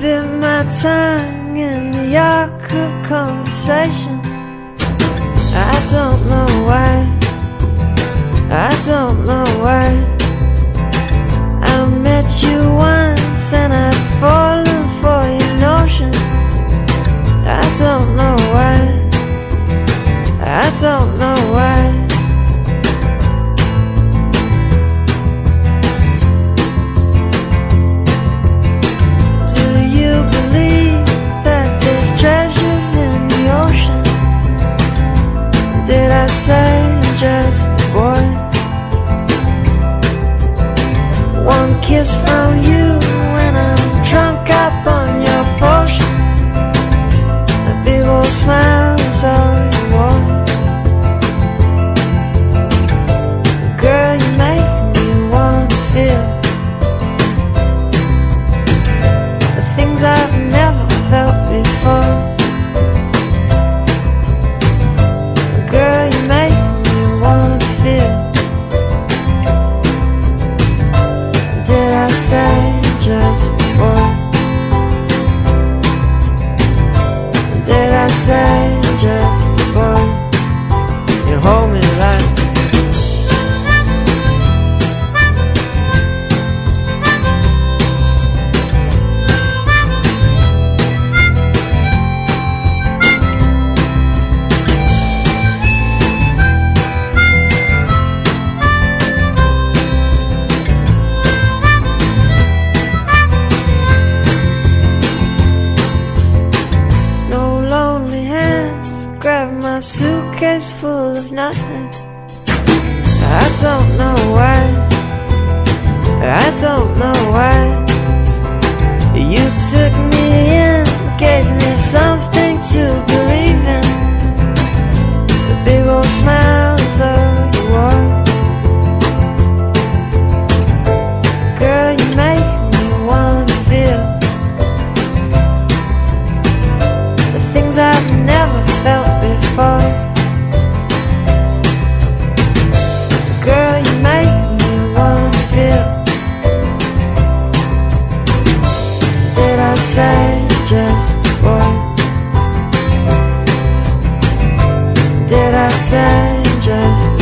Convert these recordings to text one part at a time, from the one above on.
bit my tongue in the arc of conversation. I don't know why. I don't know why. I met you once and I've fallen for your notions. I don't know why. I don't know why. Say I'm just a boy? One kiss from you just boy? Did I say full of nothing. I don't know why. I don't know why. Say just boy? Did I say just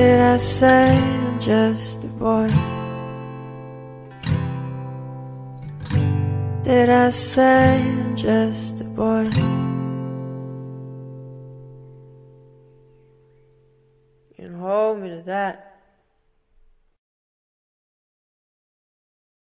Did I say I'm just a boy? Did I say I'm just a boy? You can hold me to that.